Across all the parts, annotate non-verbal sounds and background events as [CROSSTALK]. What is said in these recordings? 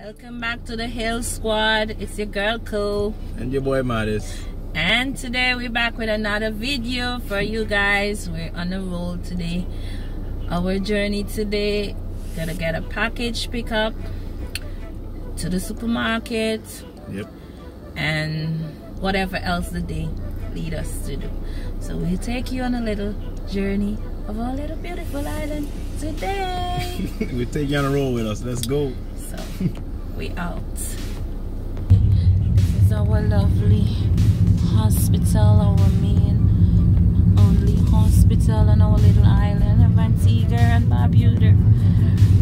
Welcome back to the Hill Squad. It's your girl Co. And your boy Modest. And today we're back with another video for you guys. We're on the road today. Our journey today, gonna get a package pickup to the supermarket. Yep. And whatever else the day lead us to do. So we'll take you on a little journey of our little beautiful island today. [LAUGHS] we'll take you on a roll with us. Let's go. So [LAUGHS] we out. This is our lovely hospital, our main only hospital on our little island of Antigua and Barbuda.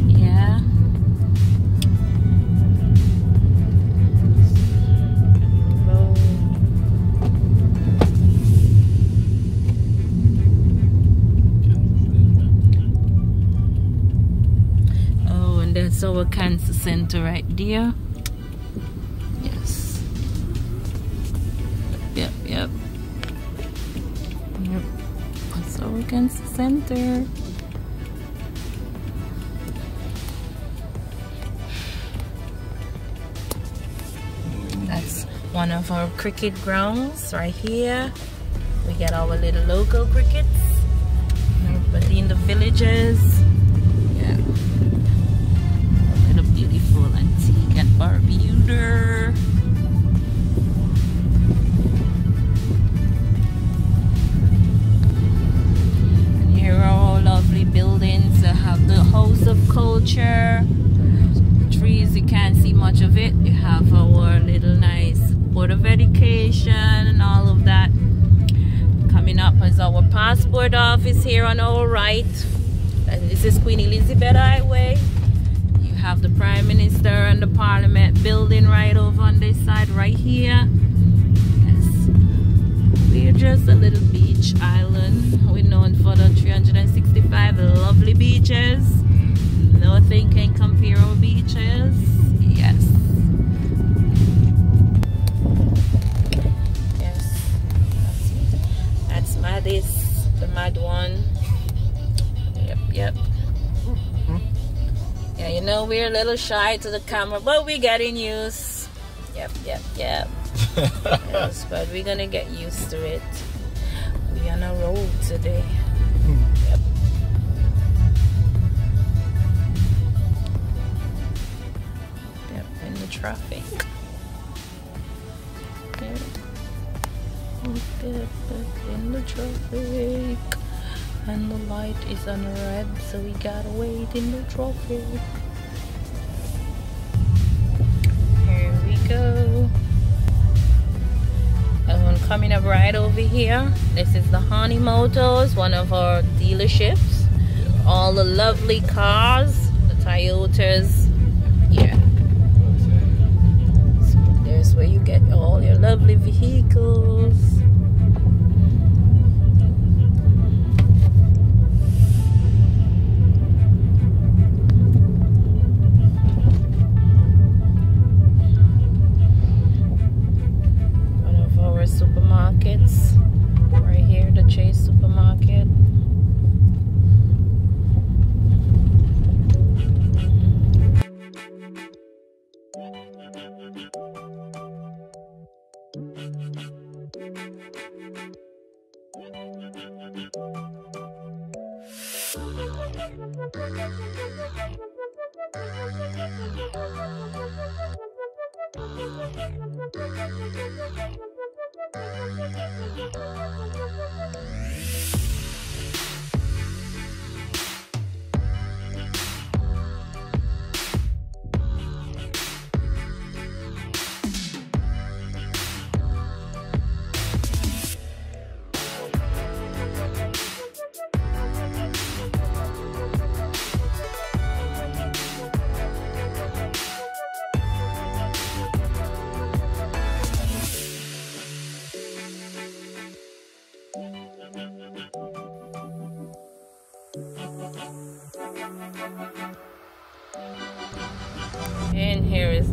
Yeah. That's our cancer center right there. Yes. Yep, yep. Yep. That's our cancer center. That's one of our cricket grounds right here. We get our little local crickets. Everybody in the villages. And here are all lovely buildings that have the House of Culture. Trees, you can't see much of it. You have our little nice Board of Education and all of that. Coming up is our passport office here on our right. And this is Queen Elizabeth Highway. Have the Prime Minister and the Parliament building right over on this side right here. Yes. We're just a little beach island. We're known for the 365 lovely beaches. Nothing can compare our beaches. Yes. Yes. That's, that's the mad one. Yep, yep. Yeah, you know, we're a little shy to the camera, but we're getting used. Yep, yep, yep. [LAUGHS] yes, but we're gonna get used to it. We on a road today. Yep. Yep, in the traffic. Yep, in the traffic. And the light is on red, so we gotta wait in the traffic. Here we go. And coming up right over here, this is the Honey Motors, one of our dealerships. All the lovely cars, the Toyotas. Yeah. There's where you get all your lovely vehicles.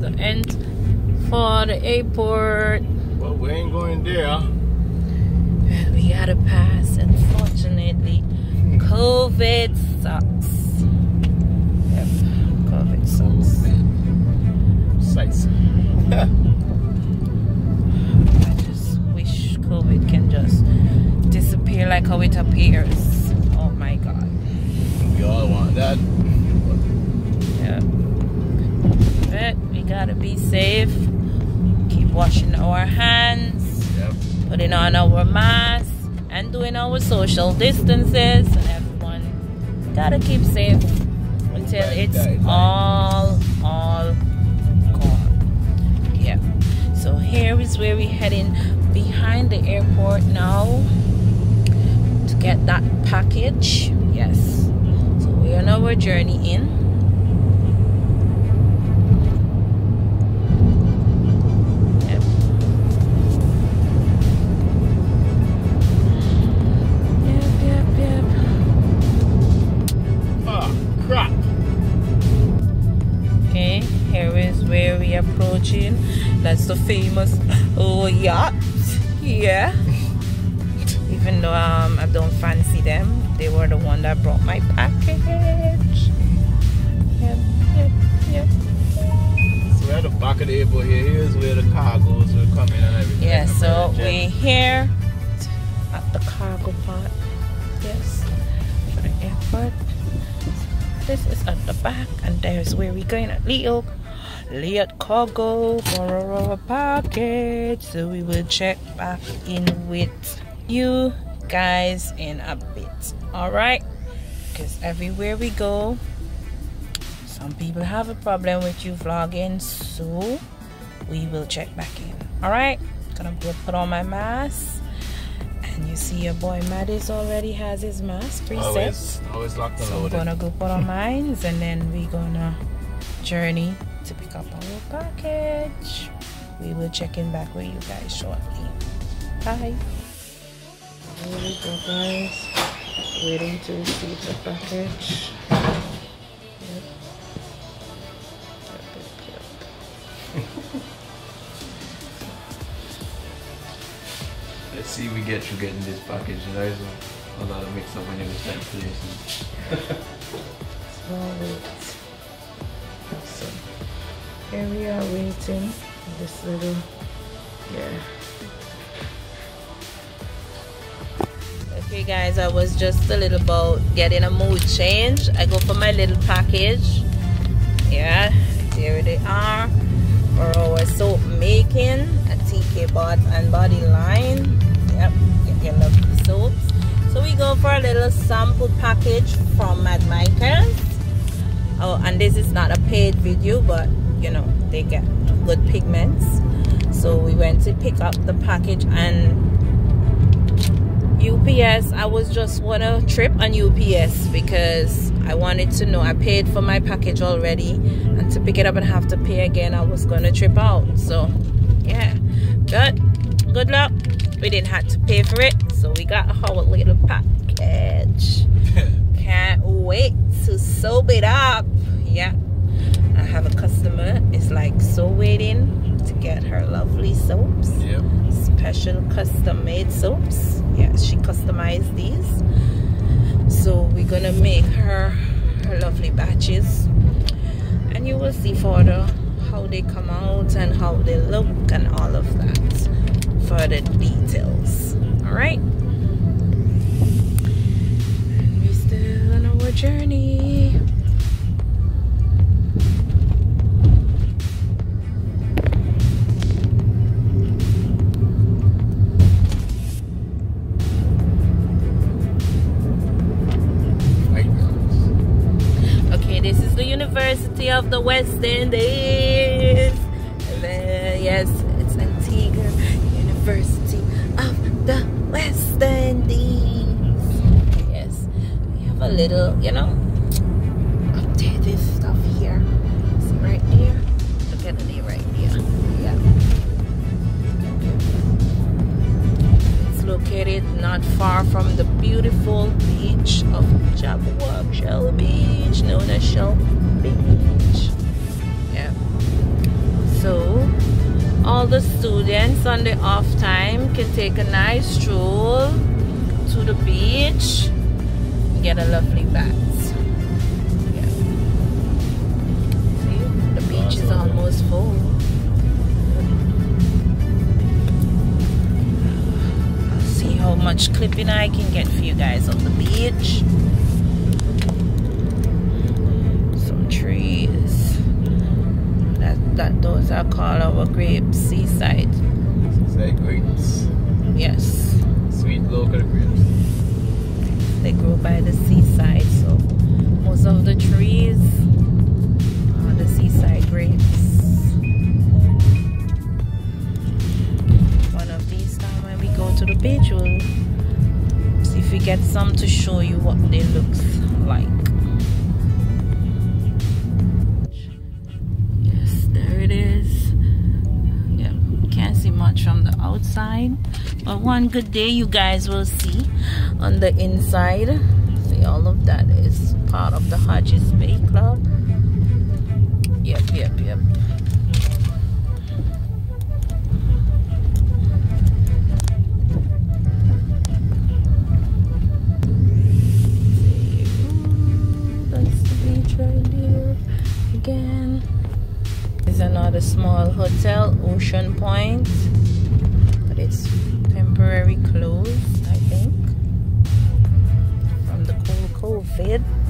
The end for the airport Well, we ain't going there. we gotta pass unfortunately COVID sucks yep COVID sucks [LAUGHS] I just wish COVID can just disappear like how it appears. Oh my god. We all want that. Yeah. But we gotta be safe. Keep washing our hands, Yep. putting on our masks, and doing our social distances. And everyone gotta keep safe until it's all, all gone. Yeah. So here is where we're heading behind the airport now to get that package. Yes. So we're on our journey in. Here is where we are approaching. That's the famous oh yacht. Yeah. Even though um I don't fancy them, they were the one that brought my package. Yep, yep, yep. So we're at the back of the airport here. Here's where the cargoes will come in and everything. Yeah, so we're here at the cargo part. Yes, for the airport. This is at the back, and there's where we're going at Leo. Liat cargo for our package. So we will check back in with you guys in a bit. Alright? Because everywhere we go, some people have a problem with you vlogging, so we will check back in. Alright? Gonna go put on my mask. And you see your boy Maddis already has his mask preset. Always, always locked and So I'm gonna go put on mine and then we gonna journey to pick up our package. We will check in back with you guys shortly. Bye. Here we go guys. Waiting to receive the package. Yep. Yep, yep, yep. Let's see we get through getting this package. There is a, a lot of mix up when you start placing. So wait. We are waiting. This little yeah. Okay guys, I was just a little about getting a mood change. I go for my little package. Yeah, there they are. For our soap making a TK Bath and Body line. Yep, get your soaps. So we go for a little sample package from Mad Micas. Oh, and this is not a paid video, but you know, they get good pigments. So we went to pick up the package and UPS, I was just want to trip on UPS because I wanted to know I paid for my package already and to pick it up and have to pay again, I was going to trip out. So, yeah, good. Good luck. We didn't have to pay for it, so we got our little package. [LAUGHS] Can't wait to soap it up. Yeah, I have a customer. It's like so waiting to get her lovely soaps. Yep. special custom made soaps. Yeah she customized these. So we're gonna make her her lovely batches. And you will see further how they come out and how they look and all of that. Further details. All right and we're still on our journey of the West Indies. Yes, it's Antigua University of the West Indies. Yes, we have a little, you know, updated stuff here. See right there? Look at it right there. Yeah. It's located not far from the beautiful beach of Jabberwock Shell Beach, known as Shell Beach so all the students on the off time can take a nice stroll to the beach get a lovely bath. Yeah. see? The beach is almost full. See how much clipping I can get for you guys on the beach. That those are called our grapes, seaside. Seaside grapes. Yes. Sweet local grapes. They grow by the seaside, so most of the trees are the seaside grapes. One of these times when we go to the beach, we'll see if we get some to show you what they look like. Outside, but one good day you guys will see on the inside. See, all of that is part of the Hodges Bay Club. Yep, yep, yep. Hmm, there again. is another small hotel, Ocean Point, but it's temporary closed, I think, from the cold COVID.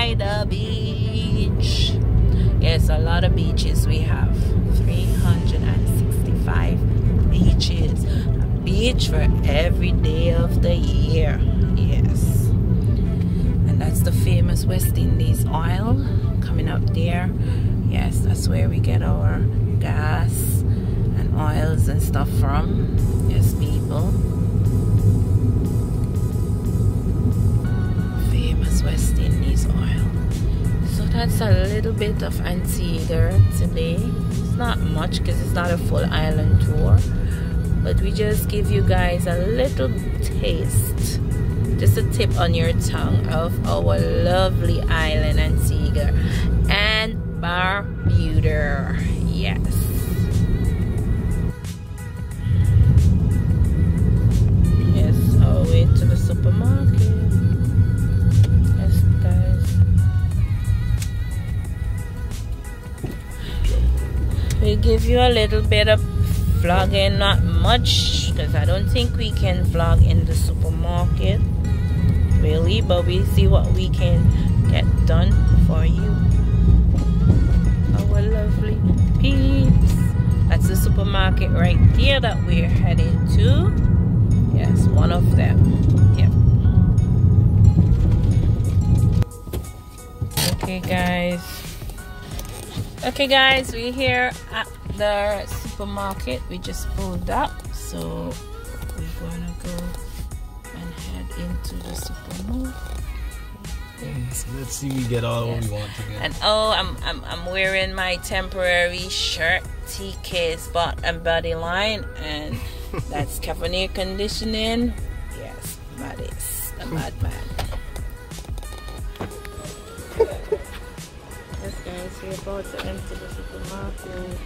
By the beach. Yes, a lot of beaches we have. 365 beaches. A beach for every day of the year. Yes. And that's the famous West Indies oil coming up there. Yes, that's where we get our gas and oils and stuff from. Yes, people. That's a little bit of Antigua today. It's not much because it's not a full island tour. But we just give you guys a little taste. Just a tip on your tongue of our lovely island Antigua and Barbuda. Yes. Yes, our way to the supermarket. Only give you a little bit of vlogging, not much, because I don't think we can vlog in the supermarket, really, but we see what we can get done for you. Our lovely peeps. That's the supermarket right there that we're heading to. Yes, one of them. Yep. Okay, guys. Okay, guys, we're here at the supermarket. We just pulled up, so we're gonna go and head into the supermarket. So let's see we get all Yes. we want to get. And oh, I'm, I'm I'm wearing my temporary shirt, TK's Bath and Body Line, and [LAUGHS] that's Kevin Conditioning. Yes, that is a madman. We're about to enter the supermarket.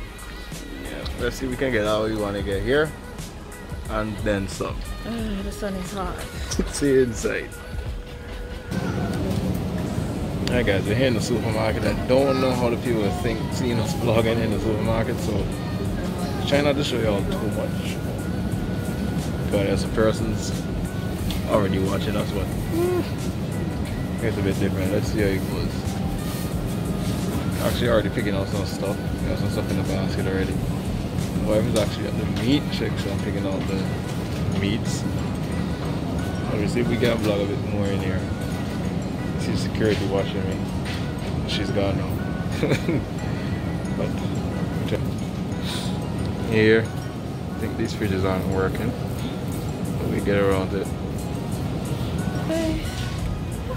Yeah, let's see we can get all we want to get here. And then some. Ah, the sun is hot. see inside. Alright guys, we're here in the supermarket. I don't know how the people think seeing us vlogging in the supermarket, so try not to show y'all too much. But as a person's already watching us, but it's a bit different. Let's see how it goes. Actually already picking out some stuff. We got some stuff in the basket already. Is actually at the meat section picking out the meats. Obviously, we can vlog a bit more in here. See security watching me. She's gone now. [LAUGHS] but here, I think these fridges aren't working. But we get around it.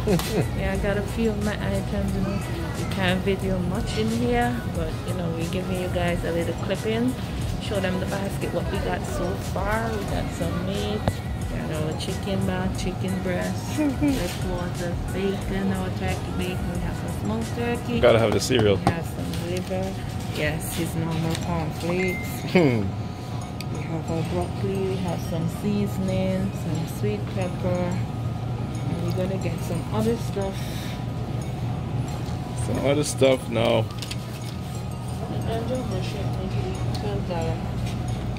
[LAUGHS] yeah, I got a few of my items, you know. We can't video much in here, but you know, we're giving you guys a little clipping. Show them the basket, what we got so far. We got some meat, got our chicken back, chicken breast, [LAUGHS] red quarters, bacon, our turkey bacon. We have some smoked turkey. Gotta have the cereal. We have some liver. Yes, his normal cornflakes. Hmm. [LAUGHS] We have our broccoli, we have some seasoning, some sweet pepper. And we're gonna get some other stuff. Some other stuff now. Jumbo shrimp, maybe twelve dollar.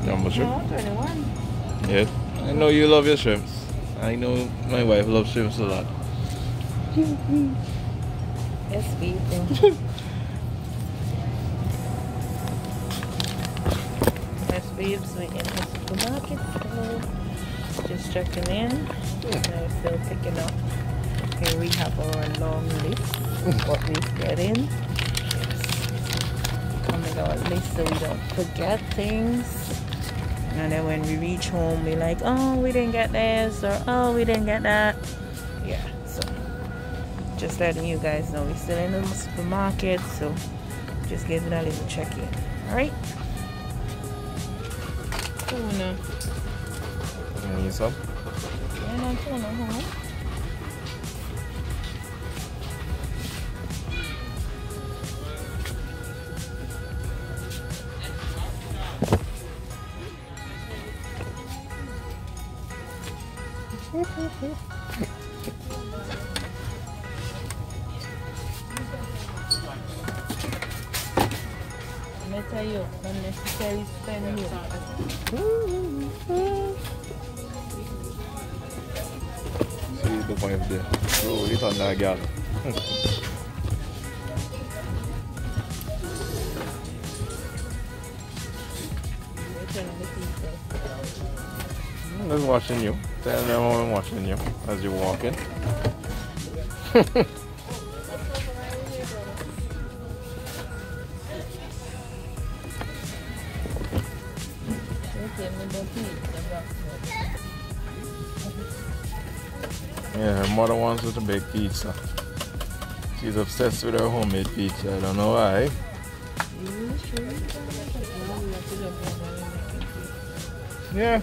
Jumbo shrimp. No, twenty-one. Yeah. I know you love your shrimps. I know my wife loves shrimps a lot. [LAUGHS] Yes, people. [LAUGHS] yes, babes, we're in the supermarket. Just checking in. We're still picking up. Here we have our long list what we're getting. Yes. Come with our list so we don't forget things. And then when we reach home, we're like, oh, we didn't get this, or oh, we didn't get that. Yeah, so just letting you guys know we're still in the supermarket, so just giving a little check in. Alright? Tuna. You need some? Yeah, no tuna, huh? Tell you, unnecessary spending. See the wife there. You on that gal. I'm watching you. Tell them I'm watching you as you're walking. [LAUGHS] mother wants her to bake pizza. She's obsessed with her homemade pizza. I don't know why. Mm, yeah.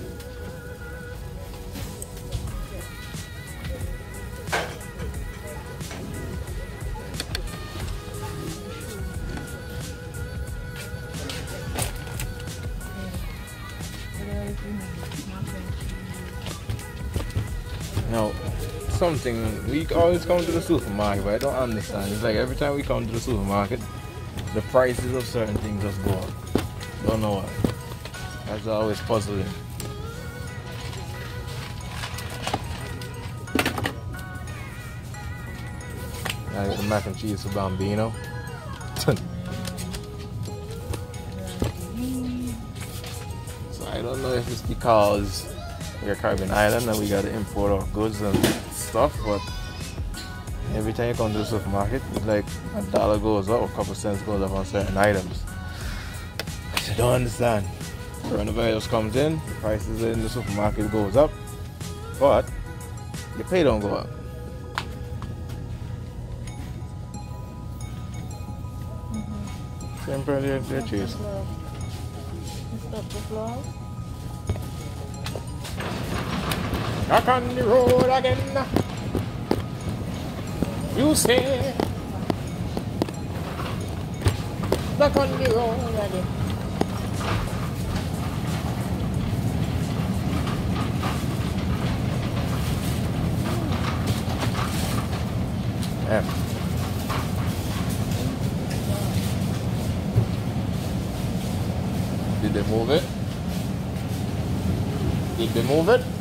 Something we always come to the supermarket, but I don't understand. It's like every time we come to the supermarket, the prices of certain things just go up. Don't know why. That's always puzzling. I got the mac and cheese for Bambino. [LAUGHS] so I don't know if it's because we're Caribbean Island and we got to import our goods and stuff, but every time you come to the supermarket, it's like a dollar goes up, a couple cents goes up on certain items. I don't understand. Coronavirus comes in, the prices in the supermarket goes up, but your pay don't go up. They're, they're cheese. Back on the road again. You say. Back on the road again. Yeah. Did they move it? Did they move it?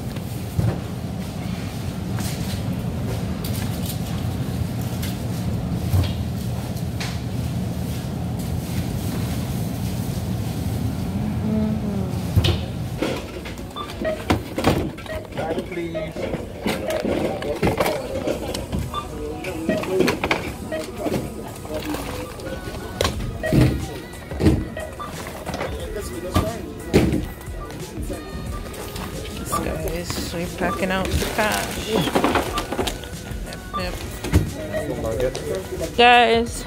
Guys,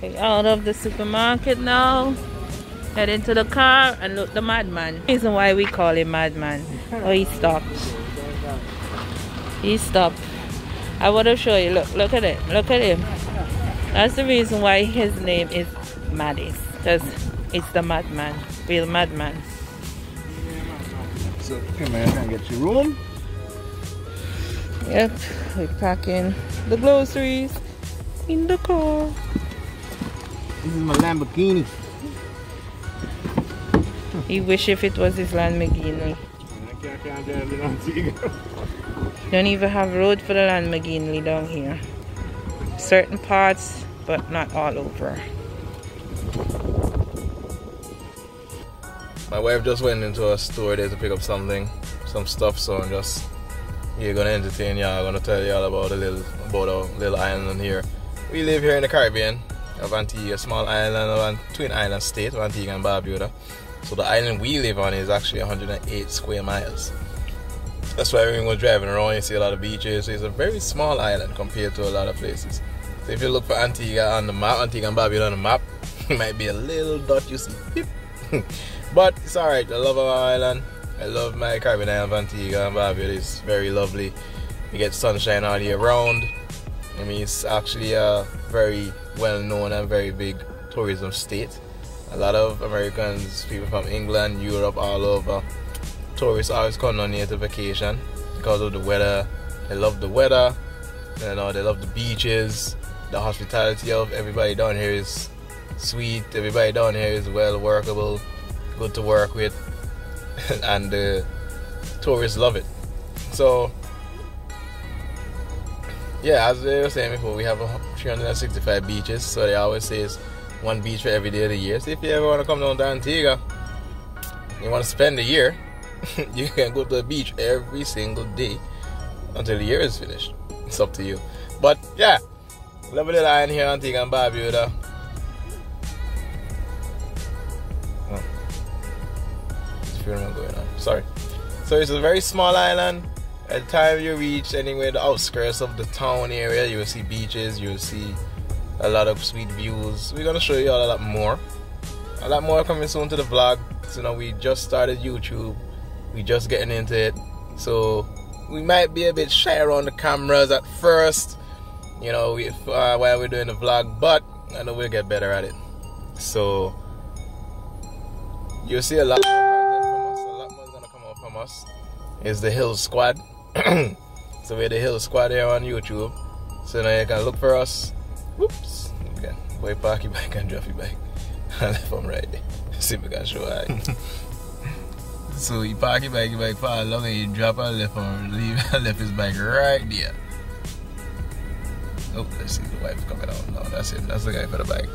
we out of the supermarket now. Head into the car and look the madman. Reason why we call him madman. Oh, he stopped. He stopped. I want to show you. Look, look at it. Look at him. That's the reason why his name is Maddis. Because it's the madman. Real madman. So come here and get your room. Yep, we're packing the groceries in the car. This is my Lamborghini. He wish if it was his Lamborghini. Don't even have road for the Lamborghini down here. Certain parts, but not all over. My wife just went into a store there to pick up something, some stuff. So I'm just here gonna entertain y'all. I'm gonna tell y'all about a little about a little island here. We live here in the Caribbean of Antigua, a small island of an twin island state of Antigua and Barbuda. So the island we live on is actually 108 square miles. That's why when we're driving around, you see a lot of beaches. So it's a very small island compared to a lot of places. So if you look for Antigua on the map, Antigua and Barbuda on the map, [LAUGHS] it might be a little dot you see. [LAUGHS] But it's alright. I love our island. I love my Caribbean island of Antigua and Barbuda. It's very lovely. You get sunshine all year round. I mean, it's actually a very well known and very big tourism state. A lot of Americans, people from England, Europe, all over, tourists always come down here to vacation because of the weather. They love the weather, you know, they love the beaches, the hospitality of everybody down here is sweet, everybody down here is well workable, good to work with, [LAUGHS] and the tourists love it. So, yeah, as they were saying before, we have a 365 beaches, so they always say it's one beach for every day of the year. So if you ever want to come down to Antigua, you want to spend the year, [LAUGHS] you can go to the beach every single day until the year is finished. It's up to you. But yeah, lovely line here, Antigua and Barbuda. Oh. A going on. Sorry. So it's a very small island. At the time you reach anywhere the outskirts of the town area, you will see beaches, you will see a lot of sweet views. We're gonna show you all a lot more. A lot more coming soon to the vlog. So now we just started YouTube. We just getting into it. So we might be a bit shy around the cameras at first. You know, we, uh, while we're doing the vlog, but I know we'll get better at it. So you'll see a lot more content from us. A lot more is gonna come out from us. Is the Hill Squad. [CLEARS THROAT] so we're the Hill Squad here on YouTube. So now you can look for us. Whoops. Okay. Boy, park your bike and drop your bike. [LAUGHS] I left from right there. [LAUGHS] See me can show I. [LAUGHS] so he park bike, his bike fall along and he drop and left and leave left his bike right there. Oh, let's see the wife coming out. No, that's him. That's the guy for the bike.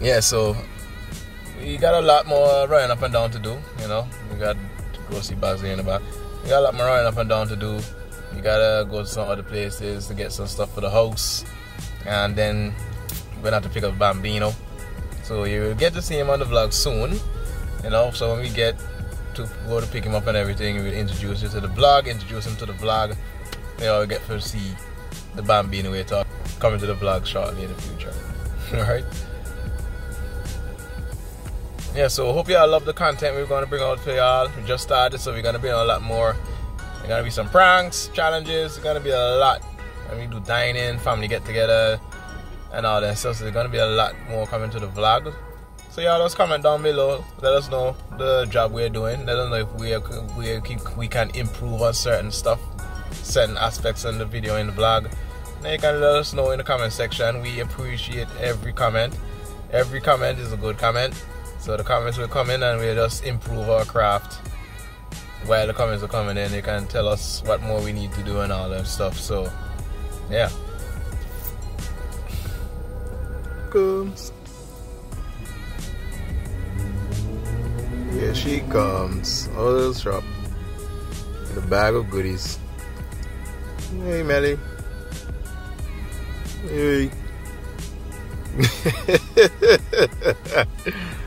yeah, so we got a lot more running up and down to do, you know. We got bags in the back. We got a lot more running up and down to do. You gotta go to some other places to get some stuff for the house. And then we're gonna have to pick up Bambino. So you'll get to see him on the vlog soon. And also when we get to go to pick him up and everything, we'll introduce you to the vlog, introduce him to the vlog. You know, get to see the Bambino we're talk coming to the vlog shortly in the future. [LAUGHS] Alright? Yeah, so hope y'all love the content we're gonna bring out for y'all. We just started, so we're gonna bring out a lot more. There's gonna be some pranks, challenges, it's gonna be a lot. And we do dining, family get together, and all that stuff. So there's gonna be a lot more coming to the vlog. So y'all just comment down below. Let us know the job we're doing. Let us know if we we we can improve on certain stuff, certain aspects in the video in the vlog. Then you can let us know in the comment section. We appreciate every comment. Every comment is a good comment. So the comments will come in and we'll just improve our craft. While the comments are coming in, they can tell us what more we need to do and all that stuff. So yeah. Comes. Here she comes. Oh, little shop. With a bag of goodies. Hey, Melly. Hey. [LAUGHS]